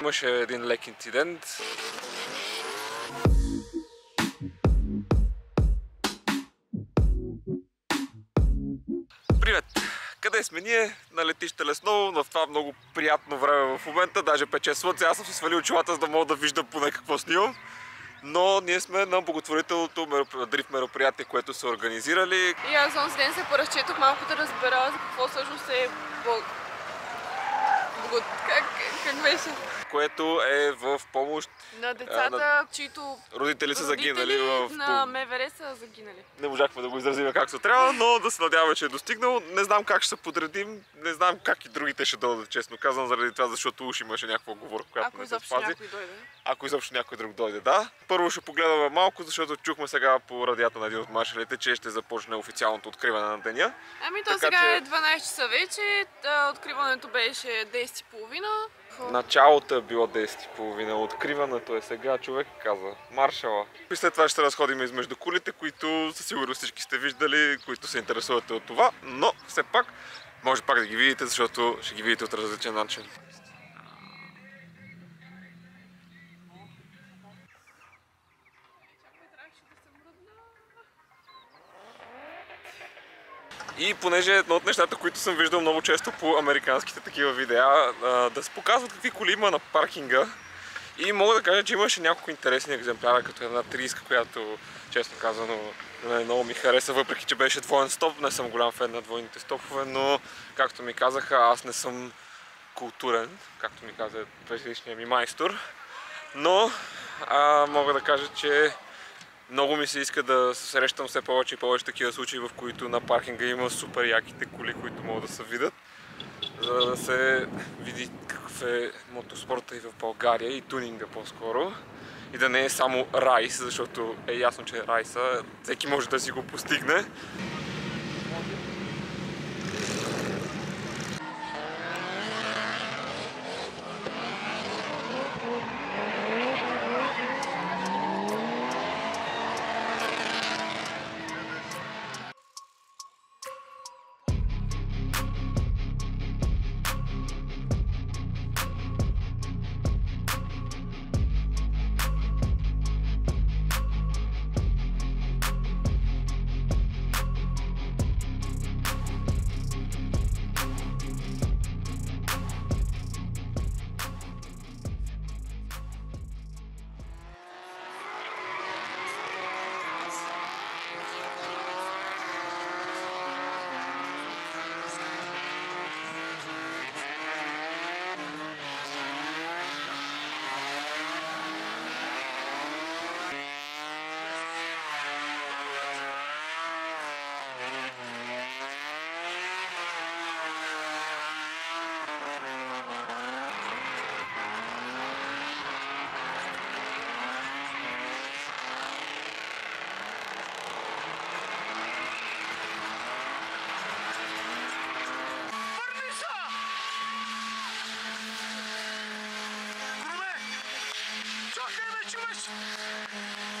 Имаше един лек инцидент. Привет! Къде сме ние? На летище Лесново, в това много приятно време в момента, даже пече слънце. Аз съм си свалил очилата, за да мога да виждам поне какво снимам. Но ние сме на благотворителното дрифт мероприятие, което са организирали. И аз онзи ден се поразчетох малко да разбера за какво всъщност е. Как, как беше? Което е в помощ на децата, на... чието родители са загинали в... на МВР са загинали. Не можахме да го изразим както трябва, но да се надяваме, че е достигнал. Не знам как ще се подредим, не знам как и другите ще дойдат, честно казвам, заради това, защото уж имаше някаква оговорка, която Ако не се спази. някой дойде. Ако изобщо някой друг дойде, да. Първо ще погледаме малко, защото чухме сега по радията на един от маршалите, че ще започне официалното откриване на деня. Ами то така, сега че... е 12 часа вече, откриването беше 10.30. Началото е било 10.30, откриването е сега, човек каза, маршала. И след това ще разходим измежду кулите, които със сигурност всички сте виждали, които се интересувате от това, но все пак може пак да ги видите, защото ще ги видите от различен начин. И понеже едно от нещата, които съм виждал много често по американските такива видеа, да се показват какви коли има на паркинга. И мога да кажа, че имаше няколко интересни екземпляра, като една 30, която, честно казано, много ми хареса, въпреки че беше двоен стоп. Не съм голям фен на двойните стопове, но, както ми казаха, аз не съм културен, както ми каза предишния ми майстор. Но а, мога да кажа, че много ми се иска да се срещам все повече и повече такива случаи, в които на паркинга има супер яките коли, които могат да се видят, за да се види какъв е мотоспорта и в България и тунинга по-скоро. И да не е само райс, защото е ясно, че райса всеки може да си го постигне. vítimas.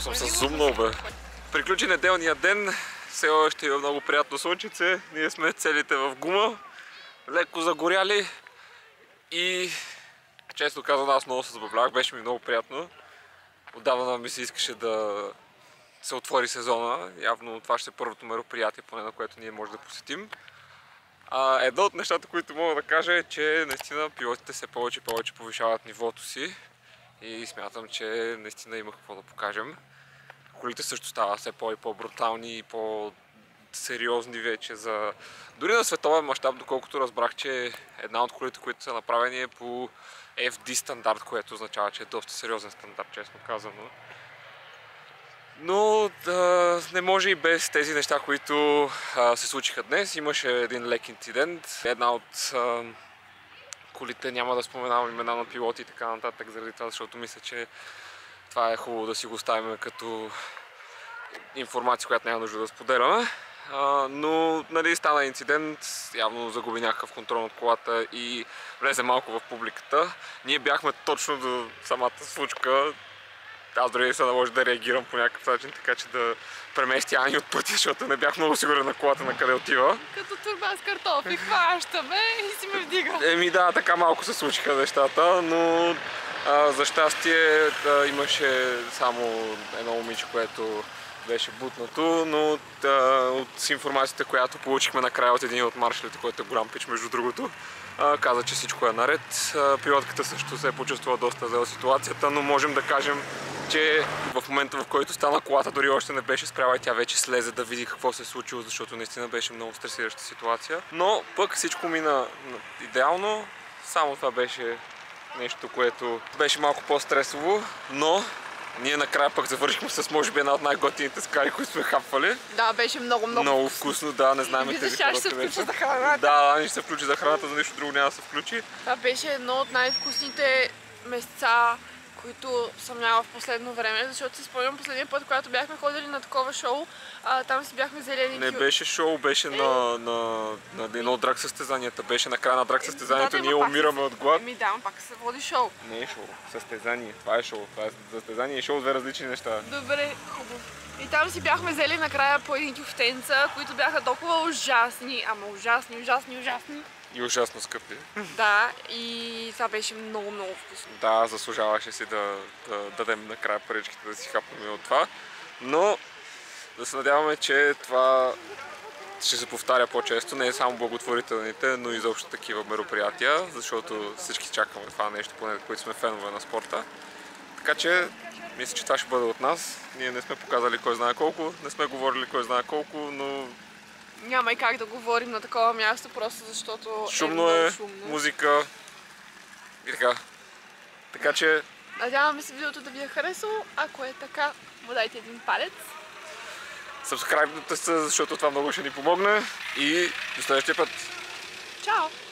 Съм с зумнал, бе. Приключи неделния ден, все още има много приятно слънчице. Ние сме целите в гума, леко загоряли и често казвам, аз много се забавлявах, беше ми много приятно. Отдавна ми се искаше да се отвори сезона. Явно това ще е първото мероприятие, поне на което ние може да посетим. А, едно от нещата, които мога да кажа е, че наистина пилотите се повече и повече повишават нивото си и смятам, че наистина има какво да покажем. Колите също стават все по- и по-брутални и по-сериозни вече за... Дори на световен мащаб, доколкото разбрах, че една от колите, които са направени е по FD стандарт, което означава, че е доста сериозен стандарт, честно казано. Но да, не може и без тези неща, които а, се случиха днес. Имаше един лек инцидент. Една от а, колите, няма да споменавам имена на пилоти и така нататък, заради това, защото мисля, че това е хубаво да си го оставим като информация, която няма нужда да споделяме. Но нали, стана инцидент, явно загуби някакъв контрол от колата и влезе малко в публиката. Ние бяхме точно до самата случка, аз дори се наложи да реагирам по някакъв начин, така че да премести Ани от пътя, защото не бях много сигурен на колата на къде отива. Като турба с картофи, хващаме и си ме вдига. Еми да, така малко се случиха нещата, но а, за щастие да, имаше само едно момиче, което беше бутнато, но да, от информацията, която получихме накрая от един от маршалите, който е голям пич между другото, а, каза, че всичко е наред. А, пилотката също се е почувствала доста за ситуацията, но можем да кажем, че в момента в който стана колата дори още не беше спряла и тя вече слезе да види какво се е случило, защото наистина беше много стресираща ситуация. Но пък всичко мина идеално, само това беше нещо, което беше малко по-стресово, но ние накрая пък завършихме с може би една от най-готините скари, които сме хапвали. Да, беше много, много, Много вкусно, да, не знаем тези сега ще се вече. за храната. Да, Ани ще се включи за храната, за нищо друго няма да се включи. Това беше едно от най-вкусните места, които съм яла в последно време, защото си спомням последния път, когато бяхме ходили на такова шоу, а, там си бяхме взели един Не кил- беше шоу, беше на, на, на едно от драг състезанията. Беше на края на драг състезанието, Да, да, ние умираме се- от глад. Еми да, пак се води шоу. Не е шоу, състезание. Това е шоу. Това е състезание и шоу, две различни неща. Добре, хубаво. И там си бяхме взели накрая по един тюфтенца, които бяха толкова ужасни, ама ужасни, ужасни, ужасни. И ужасно скъпи. Да, и това беше много, много вкусно. Да, заслужаваше си да, да дадем накрая паричките да си хапнем от това. Но да се надяваме, че това ще се повтаря по-често, не е само благотворителните, но и заобщо такива мероприятия, защото всички чакаме това нещо, поне които сме фенове на спорта. Така че, мисля, че това ще бъде от нас. Ние не сме показали кой знае колко, не сме говорили кой знае колко, но Няма и как да говорим на такова място, просто защото шумно е, е, много шумно. музика и така. Така че, Надяваме се видеото да ви е харесало. Ако е така, му дайте един палец. сабскрайбнете се, защото това много ще ни помогне и до следващия път. Чао!